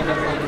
Witamy.